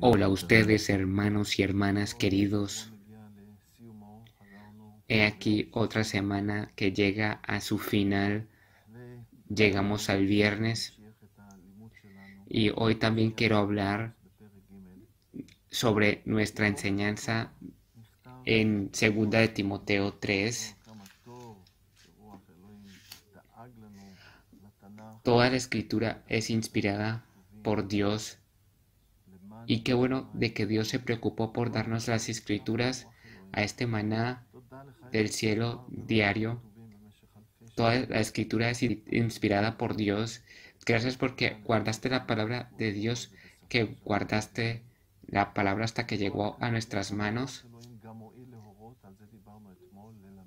Hola a ustedes, hermanos y hermanas queridos. He aquí otra semana que llega a su final. Llegamos al viernes y hoy también quiero hablar sobre nuestra enseñanza en segunda de Timoteo 3. Toda la escritura es inspirada por Dios y qué bueno de que Dios se preocupó por darnos las escrituras a este maná del cielo diario. Toda la escritura es inspirada por Dios. Gracias porque guardaste la palabra de Dios, que guardaste la palabra hasta que llegó a nuestras manos.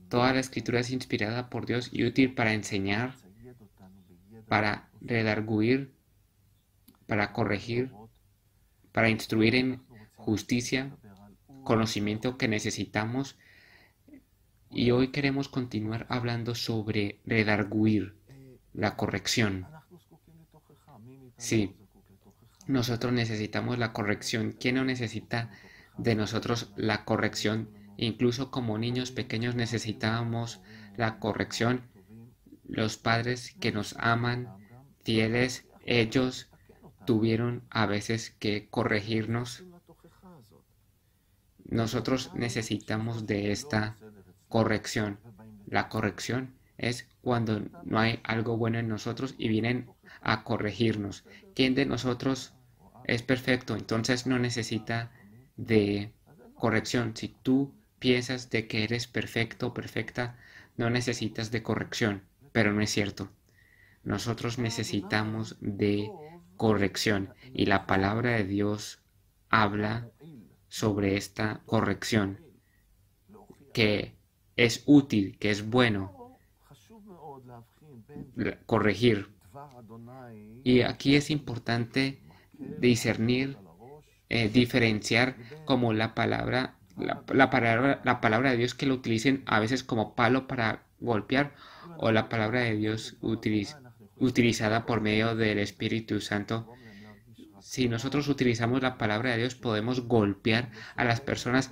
Toda la escritura es inspirada por Dios y útil para enseñar, para redarguir, para corregir, para instruir en justicia, conocimiento que necesitamos. Y hoy queremos continuar hablando sobre redarguir, la corrección. Sí, nosotros necesitamos la corrección. ¿Quién no necesita de nosotros la corrección? Incluso como niños pequeños necesitábamos la corrección. Los padres que nos aman, fieles, ellos tuvieron a veces que corregirnos. Nosotros necesitamos de esta corrección. La corrección es cuando no hay algo bueno en nosotros y vienen a corregirnos. ¿Quién de nosotros es perfecto? Entonces no necesita de corrección. Si tú piensas de que eres perfecto o perfecta, no necesitas de corrección, pero no es cierto. Nosotros necesitamos de corrección y la palabra de Dios habla sobre esta corrección que es útil, que es bueno corregir. Y aquí es importante discernir, eh, diferenciar como la palabra, la, palabra, la palabra de Dios que lo utilicen a veces como palo para golpear o la palabra de Dios utilizada por medio del Espíritu Santo. Si nosotros utilizamos la palabra de Dios podemos golpear a las personas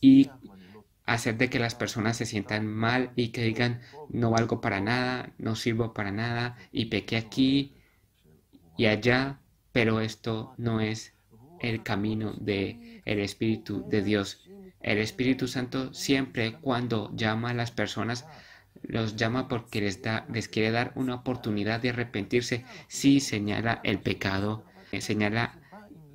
y hacer de que las personas se sientan mal y que digan no valgo para nada, no sirvo para nada y pequé aquí y allá, pero esto no es el camino de el Espíritu de Dios. El Espíritu Santo siempre cuando llama a las personas los llama porque les da les quiere dar una oportunidad de arrepentirse. Sí señala el pecado, señala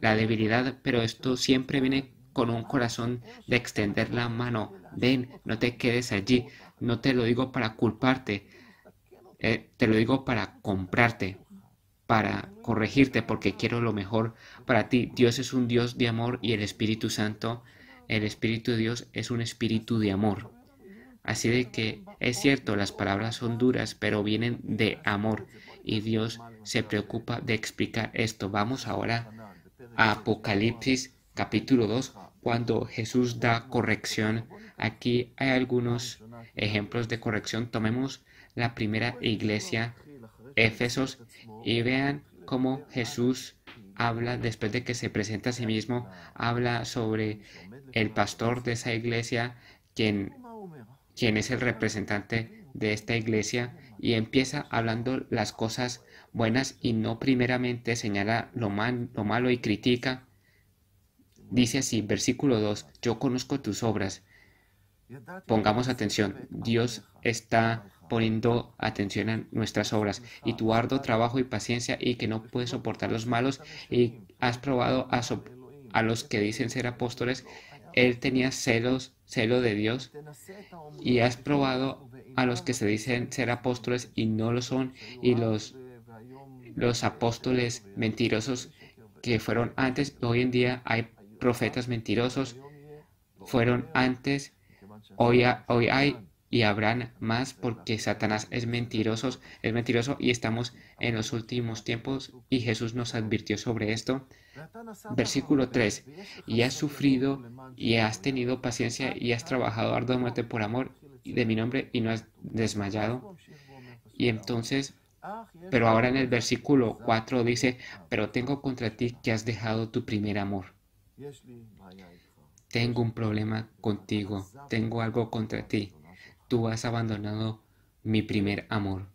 la debilidad, pero esto siempre viene con un corazón de extender la mano. Ven, no te quedes allí. No te lo digo para culparte. Eh, te lo digo para comprarte, para corregirte, porque quiero lo mejor para ti. Dios es un Dios de amor y el Espíritu Santo, el Espíritu de Dios es un espíritu de amor. Así de que es cierto, las palabras son duras, pero vienen de amor y Dios se preocupa de explicar esto. Vamos ahora a Apocalipsis capítulo 2, cuando Jesús da corrección. Aquí hay algunos ejemplos de corrección. Tomemos la primera iglesia, Éfesos, y vean cómo Jesús habla después de que se presenta a sí mismo, habla sobre el pastor de esa iglesia, quien, quien es el representante de esta iglesia, y empieza hablando las cosas buenas y no primeramente señala lo, lo malo y critica, Dice así, versículo 2, yo conozco tus obras. Pongamos atención, Dios está poniendo atención a nuestras obras y tu arduo trabajo y paciencia y que no puedes soportar los malos y has probado a, a los que dicen ser apóstoles, él tenía celos, celo de Dios y has probado a los que se dicen ser apóstoles y no lo son y los, los apóstoles mentirosos que fueron antes, hoy en día hay profetas mentirosos fueron antes, hoy, hoy hay y habrán más porque Satanás es mentiroso, es mentiroso y estamos en los últimos tiempos y Jesús nos advirtió sobre esto. Versículo 3, y has sufrido y has tenido paciencia y has trabajado arduamente por amor de mi nombre y no has desmayado. Y entonces Pero ahora en el versículo 4 dice, pero tengo contra ti que has dejado tu primer amor. Tengo un problema contigo, tengo algo contra ti. Tú has abandonado mi primer amor.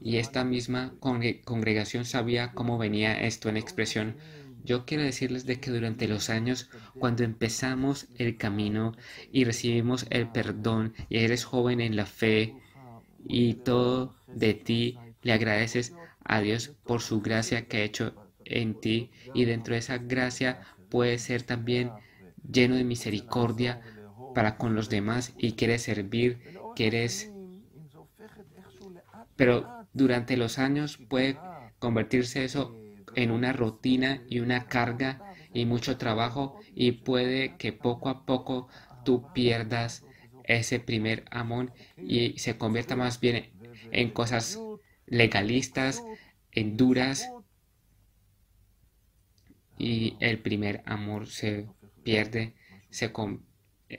Y esta misma congregación sabía cómo venía esto en expresión. Yo quiero decirles de que durante los años, cuando empezamos el camino y recibimos el perdón y eres joven en la fe y todo de ti le agradeces a Dios por su gracia que ha hecho en ti y dentro de esa gracia puede ser también lleno de misericordia para con los demás y quieres servir, quieres... Pero durante los años puede convertirse eso en una rutina y una carga y mucho trabajo y puede que poco a poco tú pierdas ese primer amor y se convierta más bien en cosas legalistas, en duras y el primer amor se pierde, se,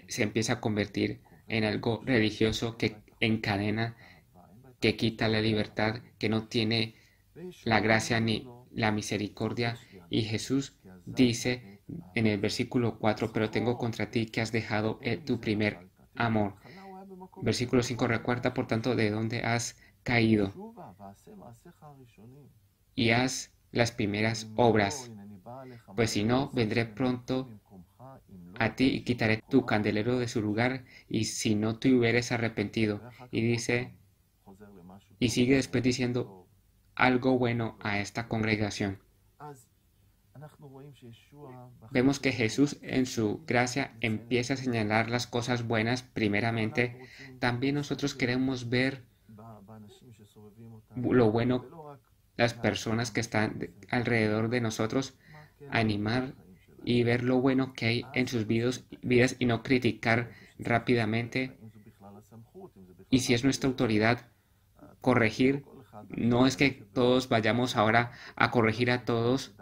se empieza a convertir en algo religioso que encadena, que quita la libertad, que no tiene la gracia ni la misericordia. Y Jesús dice en el versículo 4, pero tengo contra ti que has dejado eh, tu primer amor. Versículo 5 recuerda, por tanto, de dónde has caído y haz las primeras obras, pues si no, vendré pronto a ti y quitaré tu candelero de su lugar, y si no te hubieres arrepentido. Y dice, y sigue después diciendo algo bueno a esta congregación. Vemos que Jesús en su gracia empieza a señalar las cosas buenas primeramente. También nosotros queremos ver lo bueno, las personas que están alrededor de nosotros, animar y ver lo bueno que hay en sus vidas, vidas y no criticar rápidamente. Y si es nuestra autoridad, corregir. No es que todos vayamos ahora a corregir a todos.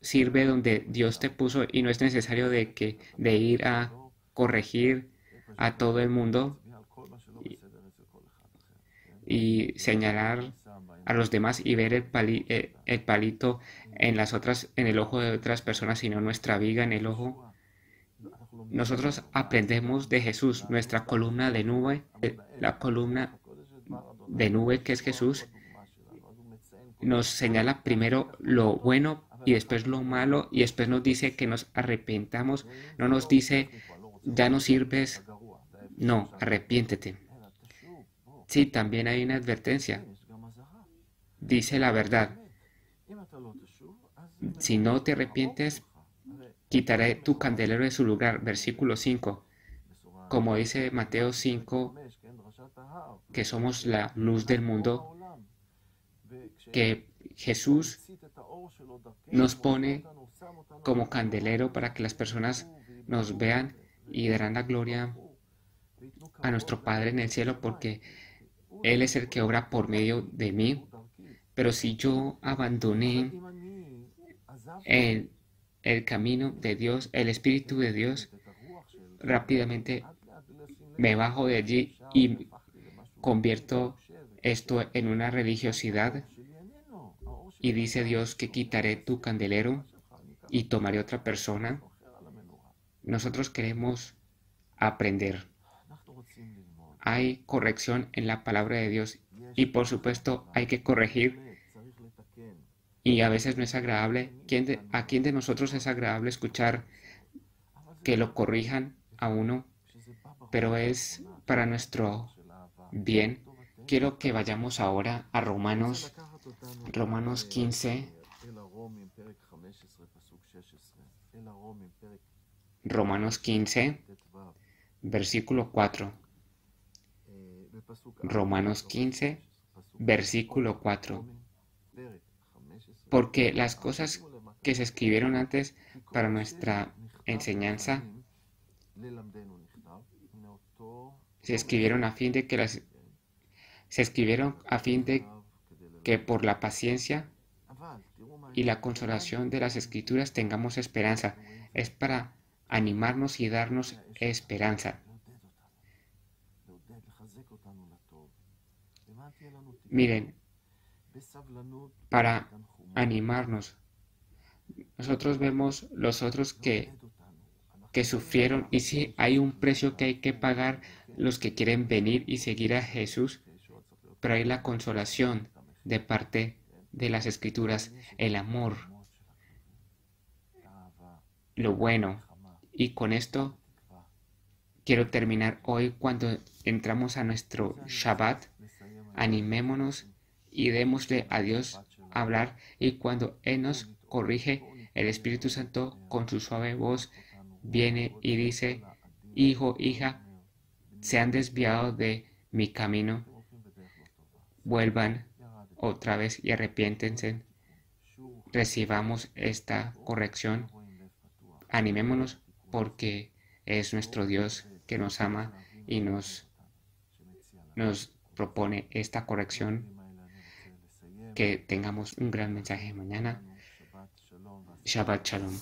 Sirve donde Dios te puso y no es necesario de, que, de ir a corregir a todo el mundo y señalar a los demás y ver el, eh, el, palito en las otras, en el ojo de otras personas, sino nuestra viga en el ojo. Nosotros aprendemos de Jesús, nuestra columna de nube, la columna de nube que es Jesús, nos señala primero lo bueno y después lo malo y después nos dice que nos arrepentamos, no nos dice ya no sirves, no, arrepiéntete. Sí, también hay una advertencia. Dice la verdad. Si no te arrepientes, quitaré tu candelero de su lugar. Versículo 5. Como dice Mateo 5, que somos la luz del mundo, que Jesús nos pone como candelero para que las personas nos vean y darán la gloria a nuestro Padre en el cielo porque él es el que obra por medio de mí. Pero si yo abandoné el, el camino de Dios, el Espíritu de Dios, rápidamente me bajo de allí y convierto esto en una religiosidad. Y dice Dios que quitaré tu candelero y tomaré otra persona. Nosotros queremos aprender hay corrección en la palabra de Dios y por supuesto hay que corregir y a veces no es agradable. ¿A quién de nosotros es agradable escuchar que lo corrijan a uno? Pero es para nuestro bien. Quiero que vayamos ahora a Romanos, Romanos 15. Romanos 15, versículo 4. Romanos 15, versículo 4. Porque las cosas que se escribieron antes para nuestra enseñanza se escribieron a fin de que las se escribieron a fin de que por la paciencia y la consolación de las escrituras tengamos esperanza. Es para animarnos y darnos esperanza. Miren, para animarnos, nosotros vemos los otros que, que sufrieron y si hay un precio que hay que pagar los que quieren venir y seguir a Jesús, pero hay la consolación de parte de las escrituras, el amor, lo bueno. Y con esto quiero terminar hoy cuando entramos a nuestro Shabbat, animémonos y démosle a Dios hablar y cuando Él nos corrige, el Espíritu Santo con su suave voz viene y dice, Hijo, hija, se han desviado de mi camino, vuelvan otra vez y arrepiéntense. Recibamos esta corrección. Animémonos porque es nuestro Dios que nos ama y nos, nos propone esta corrección. Que tengamos un gran mensaje mañana. Shabbat Shalom.